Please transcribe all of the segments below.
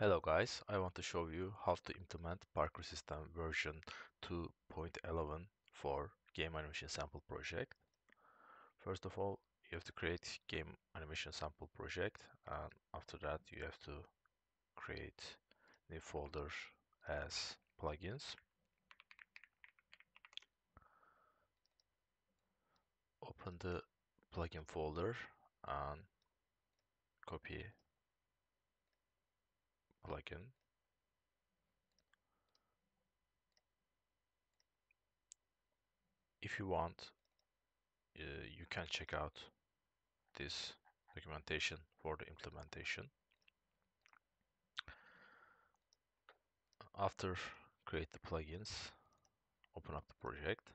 Hello guys, I want to show you how to implement Parkour System version 2.11 for Game Animation Sample project. First of all, you have to create Game Animation Sample project and after that you have to create new folder as plugins. Open the plugin folder and copy plugin. If you want, uh, you can check out this documentation for the implementation. After create the plugins, open up the project.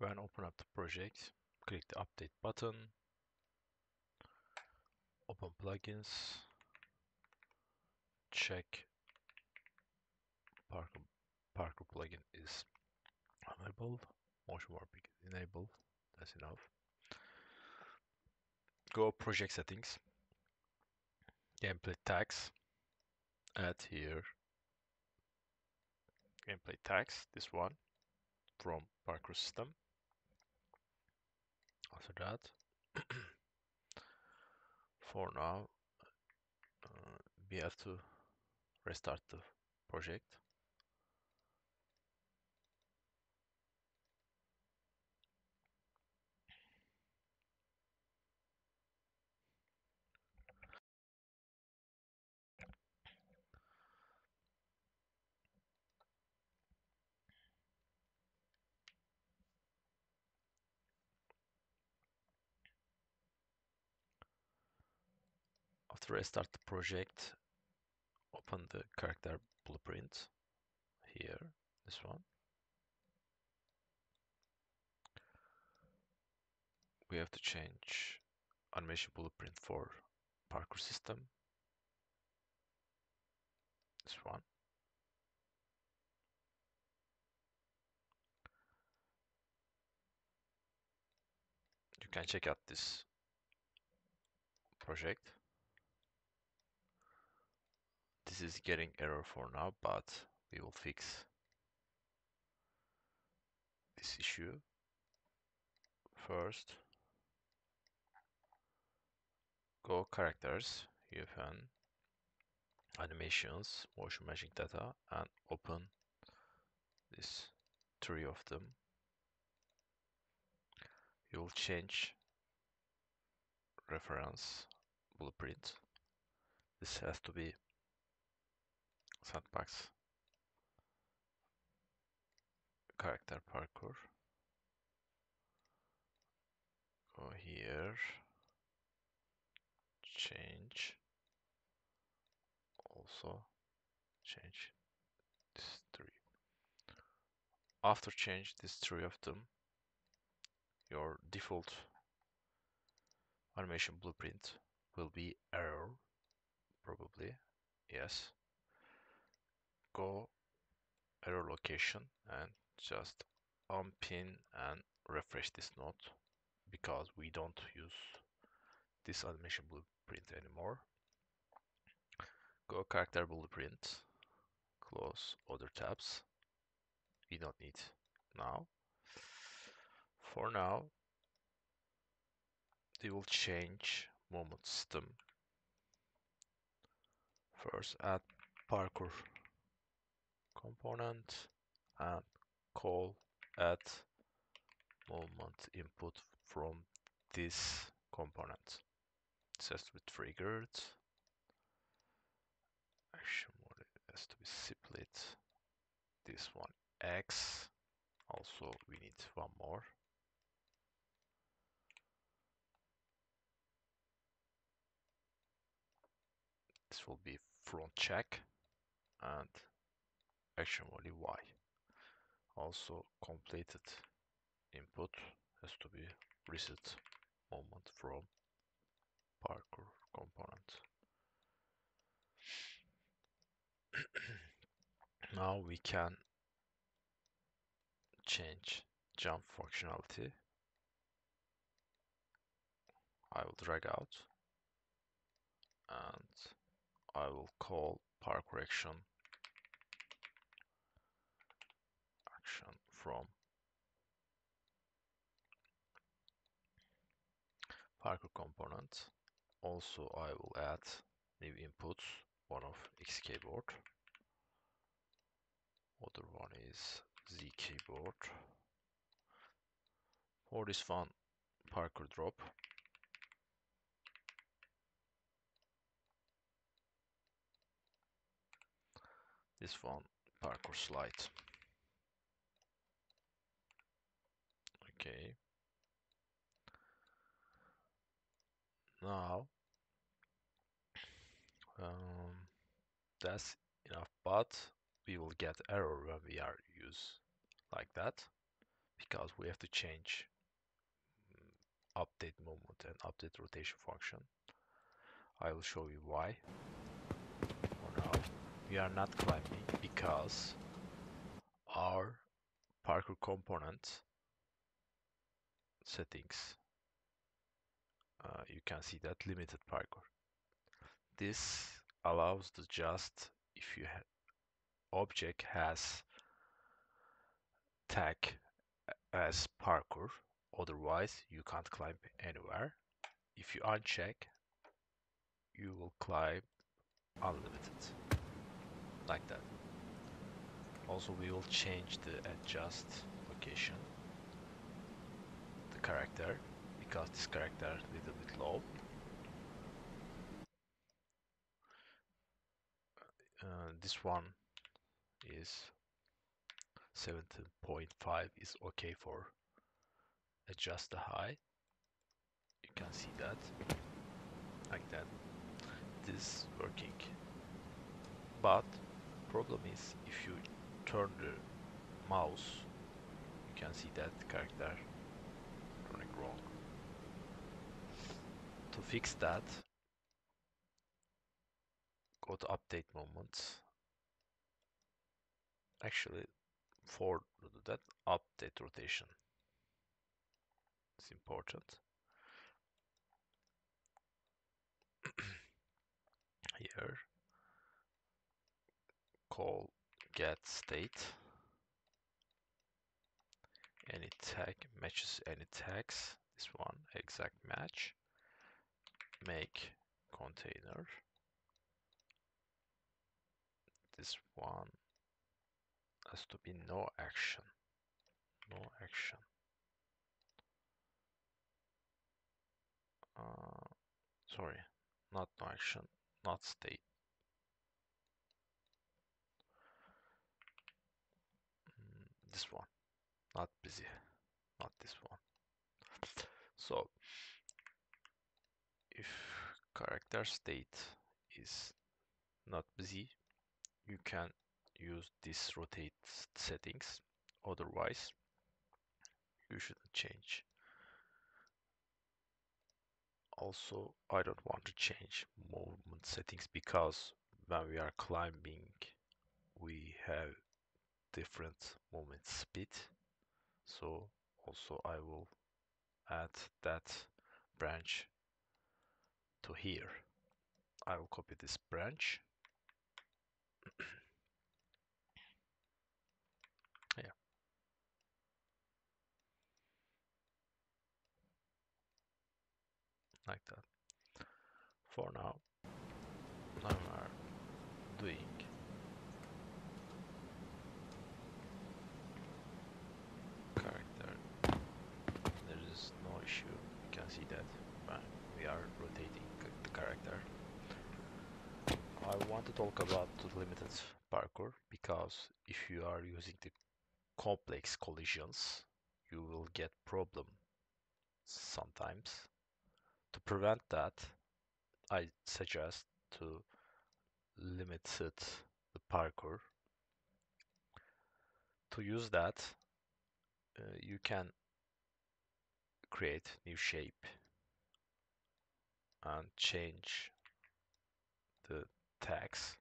When open up the project, click the update button, open plugins, check Parkour, Parkour plugin is enabled, motion warping is enabled, that's enough. Go project settings, gameplay tags, add here. Gameplay tags, this one from Parkour system after that for now uh, we have to restart the project After I start the project, open the character blueprint here, this one. We have to change animation blueprint for Parkour system. This one. You can check out this project this is getting error for now, but we will fix this issue first. Go characters, UEFN, animations, motion matching data, and open this three of them. You will change reference blueprint. This has to be sandbox character Parkour. Go here. Change. Also change this three. After change this three of them your default animation blueprint will be error probably. Yes go error location and just unpin and refresh this node because we don't use this animation blueprint anymore. Go character blueprint, close other tabs. We don't need now. For now, we will change movement system. First add parkour component and call add movement input from this component. To be triggered. Action mode has to be split. This one X. Also we need one more. This will be front check and value Y. Also completed input has to be reset moment from parkour component. now we can change jump functionality. I will drag out and I will call parkour action action from parkour component. Also, I will add new inputs, one of X keyboard, other one is Z keyboard. For this one, parkour drop. This one, parkour slide. Okay. now um, that's enough but we will get error when we are use like that because we have to change um, update movement and update rotation function I will show you why for now we are not climbing because our parkour component settings uh, you can see that limited parkour. This allows the just if your object has tag as parkour, otherwise you can't climb anywhere. If you uncheck, you will climb unlimited, like that. Also, we will change the adjust location, character, because this character is a little bit low. Uh, this one is 17.5 is okay for adjust the high. You can see that like that. This working. But problem is if you turn the mouse, you can see that character wrong to fix that, go to update moments. Actually, for that update rotation, it's important. Here, call get state any tag matches any tags. This one exact match. Make container. This one has to be no action. No action. Uh, sorry not no action not state. Mm, this one not busy. Not this one. So if character state is not busy you can use this rotate settings. Otherwise you shouldn't change. Also I don't want to change movement settings because when we are climbing we have different movement speed so also I will add that branch to here. I will copy this branch. yeah. Like that. For now, we are doing character. There is no issue. You can see that we are rotating the character. I want to talk about the limited parkour because if you are using the complex collisions, you will get problem sometimes. To prevent that, I suggest to limit it the parkour. To use that, uh, you can create new shape and change the tags.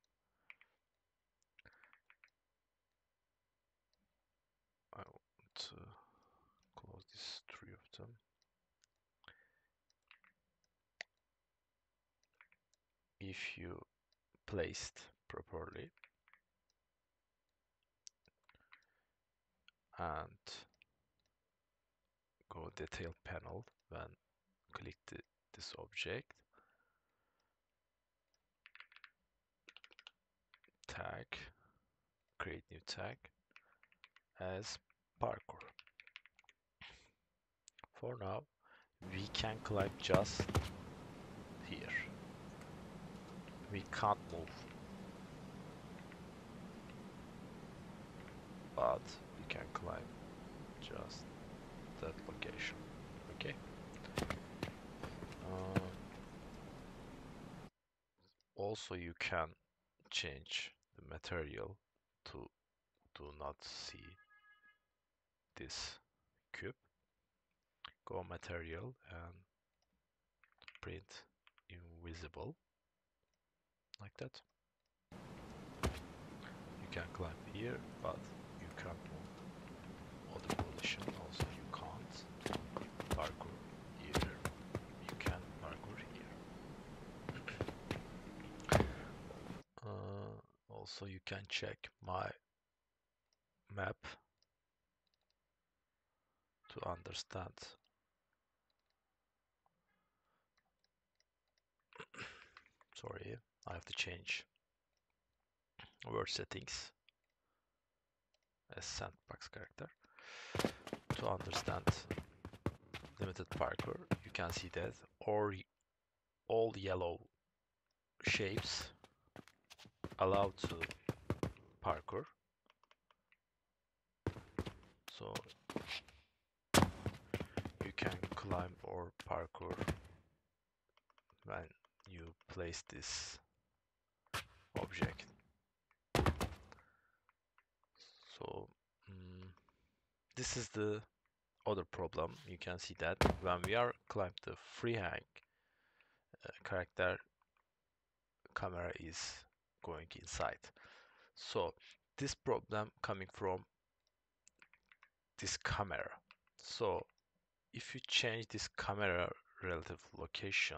I want to close these three of them. If you placed properly and go detail panel when click the, this object tag create new tag as parkour. For now we can climb just here. We can't move. But we can climb just that location. Okay. Uh, also you can change the material to do not see this cube. Go material and print invisible like that. You can climb here but you can't move other position also you can't parkour here you can parkour here also you can check my map to understand. Sorry I have to change word settings as sandbox character to understand limited parkour you can see that or all yellow shapes allowed to parkour so you can climb or parkour when you place this object. So um, this is the other problem. You can see that when we are climb the freehand uh, character, camera is going inside. So this problem coming from this camera. So if you change this camera relative location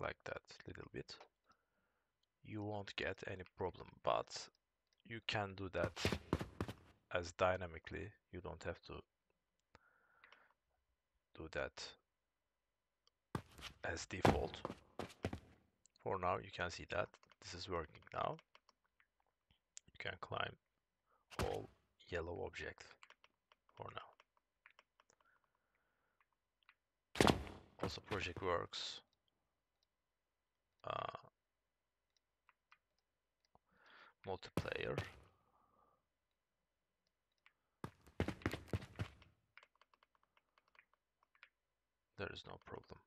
like that little bit you won't get any problem but you can do that as dynamically you don't have to do that as default for now you can see that. This is working now. You can climb all yellow objects for now. Also project works uh, multiplayer. There is no problem